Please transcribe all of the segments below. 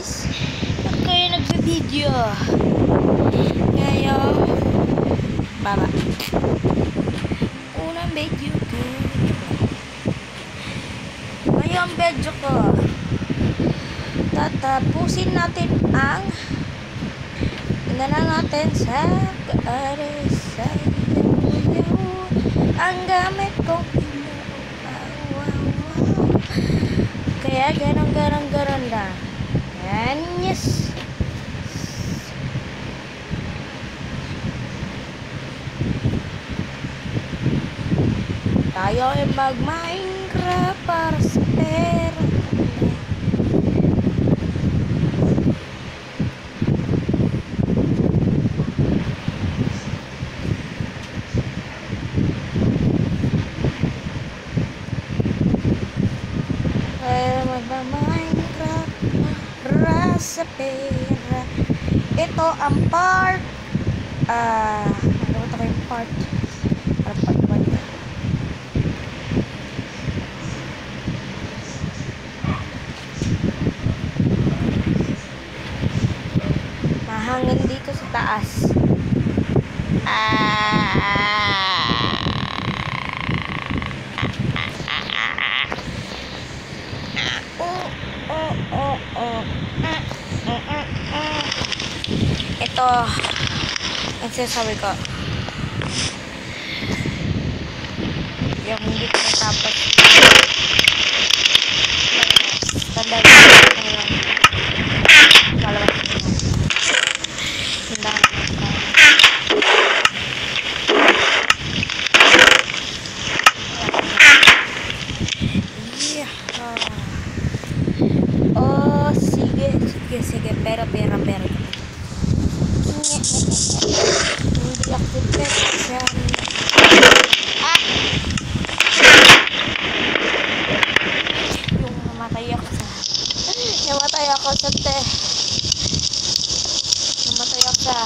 guys! Ba't kayo nagpa-video? Ngayon, baba. Unang video ko. Ngayon, video ko. Tatapusin natin ang na natin sa kaaris sa ang gamit kong kaya ganon ganon ganon lang yan yes. Tayo ay mag Minecraft para sa pera Pero magma-Minecraft para sa pera. Ito ang part. Ah, ano ba ito yung part? Part, part, part. Mahangin dito sa taas. Ah. Oh, oh, oh, oh. Ah, ah, ah, ah. Ito, ang sinasabi ko. Yung hindi ko natapos. Tandaan ko lang. Palabas ko. Tandaan ko. Yeah. Oh, sige, sige, sige. Pero, pero, pero. Hindi ako perfection. Ah! Yung namatay ako sa... Namatay ako sa te. Namatay ako sa...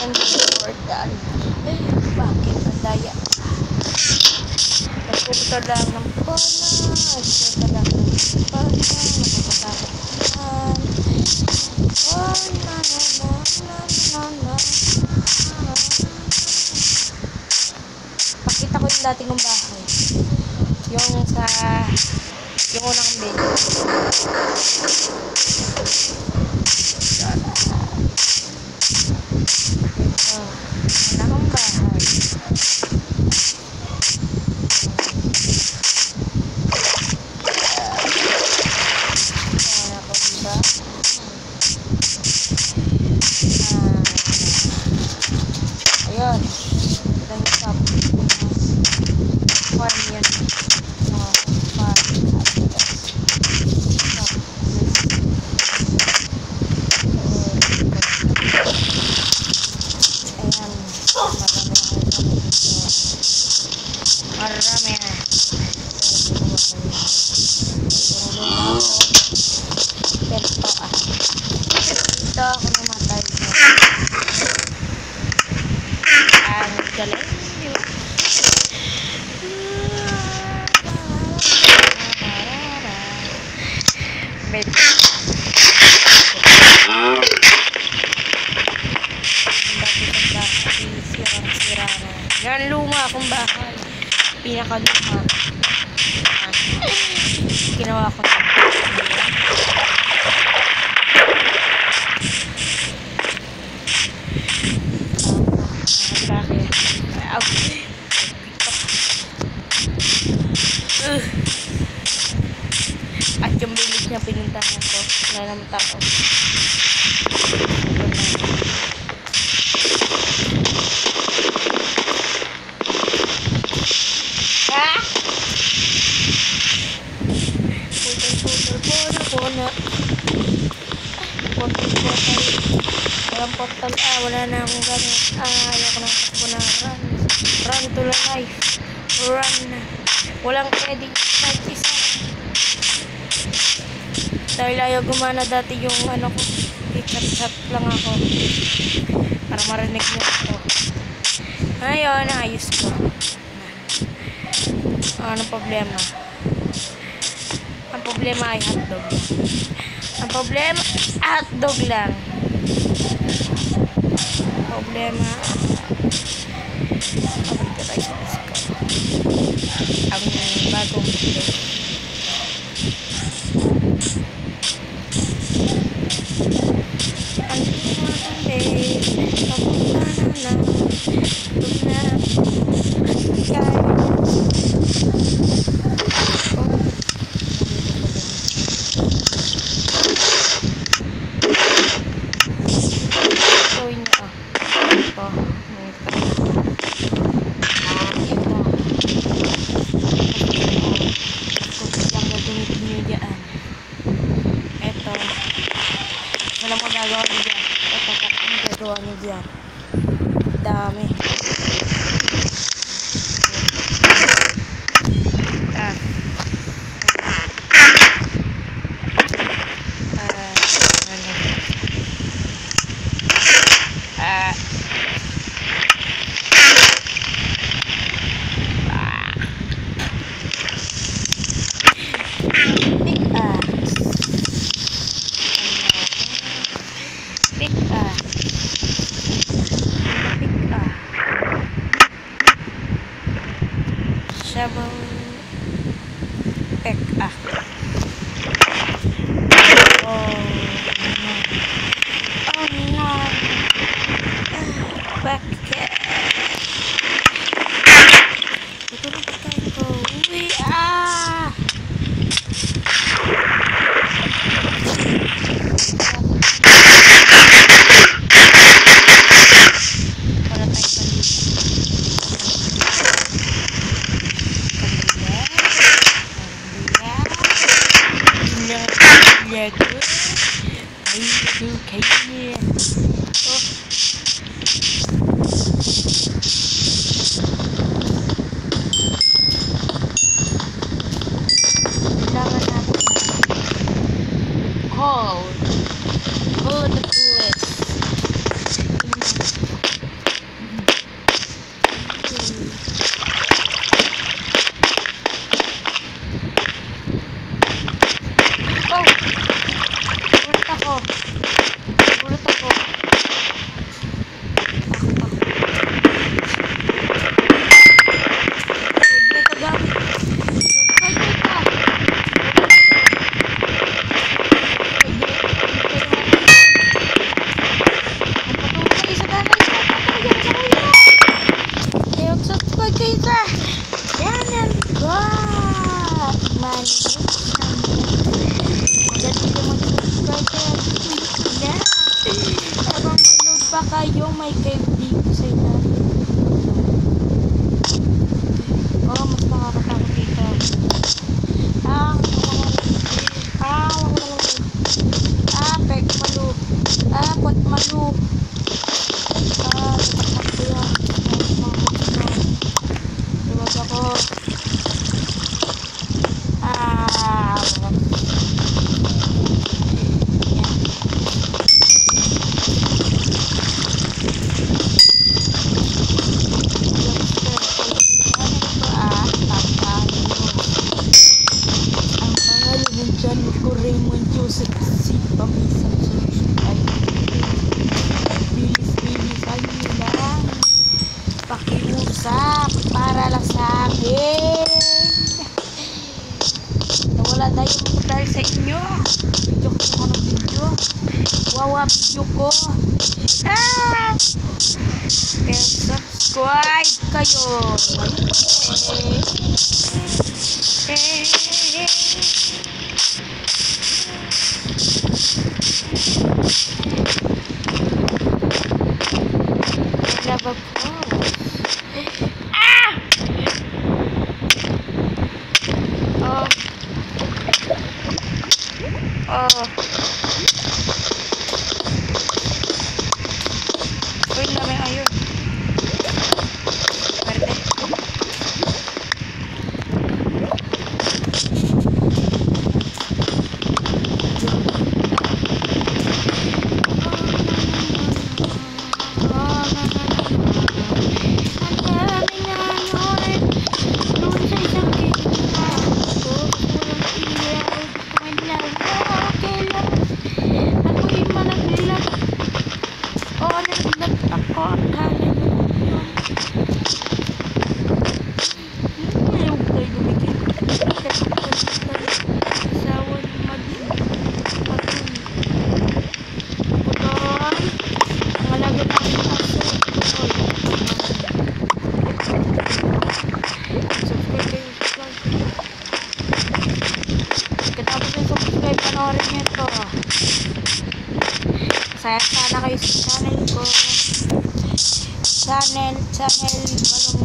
Hindi portal. Bakit ang daya? Nagpupunta lang ng pana. Nagpupunta lang ng pana. Nakakatakot naman. Oh, na, na, na, na, na, na. Pakita ko yung dati kong bahay. wala na akong gano'n. Ah, ayoko na ako na run. Run to the life. Run. Walang pwedeng kahit isa. Dahil ayaw gumana dati yung ano ko. Ikat-kat lang ako. Para marinig niyo ako. Ngayon, ayos ko. Ano problema? Ang problema ay hotdog. Ang problema, hotdog lang. れます。食べていただきますか。あの、バーゴンです。Thank you.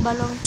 balón.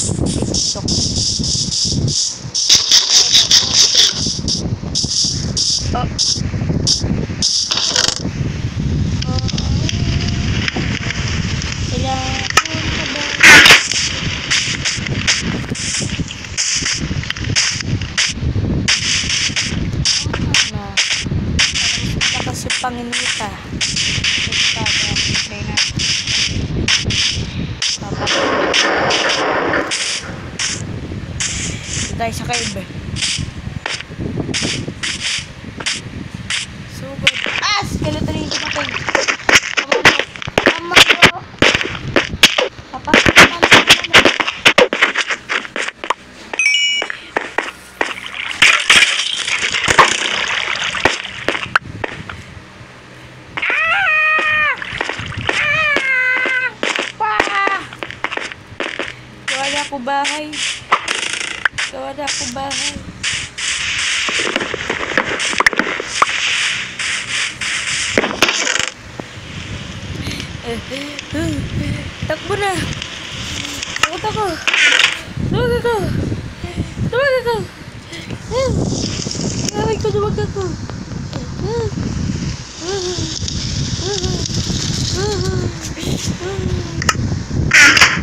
男。動画か動画かうん。かわいい子供かこうん。うん。うん。うん。うん。うん。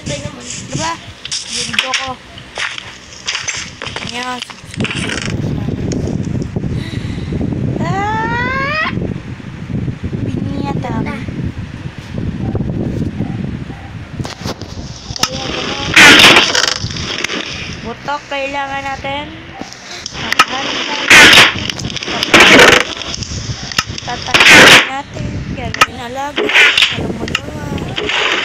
Patay naman. Diba? Video ko. Ayan. Ah! Biniyata. Kaya ganun. Butok kailangan natin. Tatayin natin. Gagawin alaga. Alam mo naman.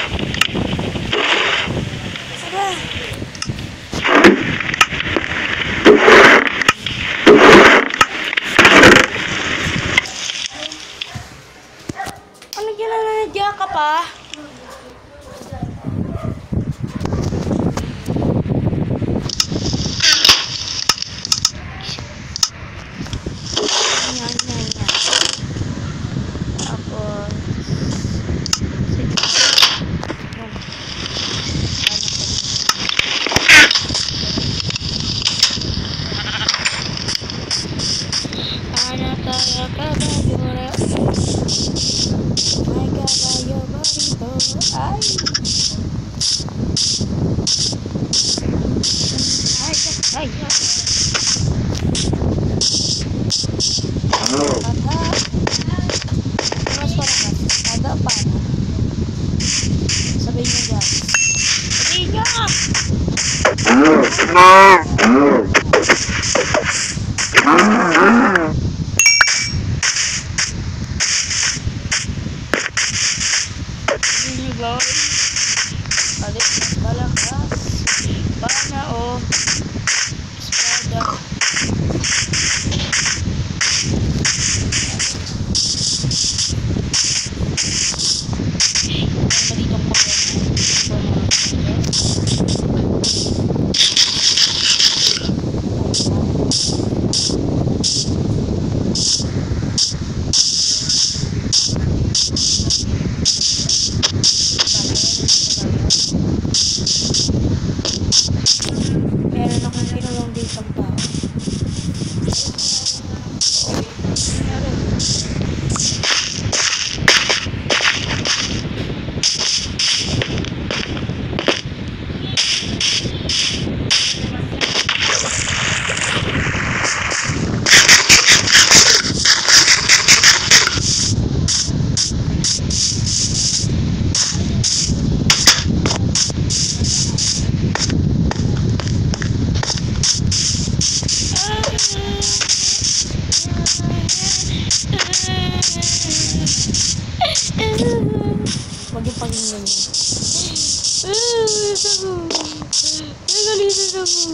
Nagalitan ako.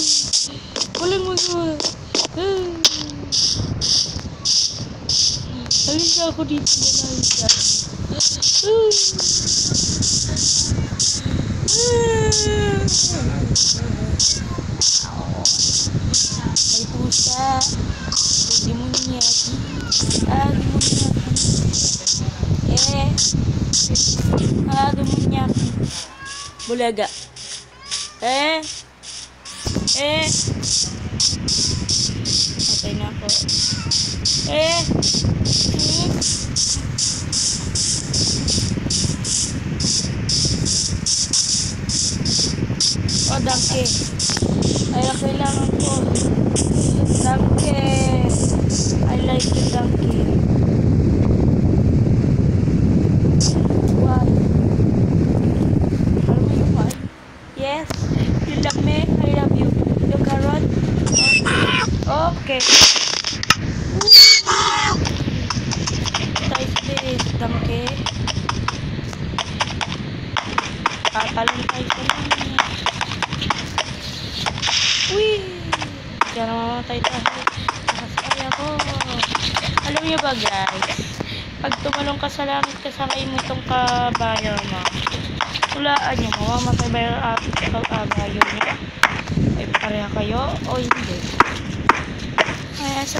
Walang magawa. Alis na ako dito na nalisa. May pusa. Demonyaki. Ah, demonyaki. Eh. Ah, demonyaki. Bulaga. Eh. Eh. Okay na ako. Eh. Oh, donkey. Ay, ang kailangan ko. Donkey. I like the donkey. Ba guys? Pag tumalong ka sa langit, kasakay mo itong kabayo mo. Tulaan niyo, mamamatay ba yung kabayo niyo? Ay pareha kayo o hindi? Ay, sa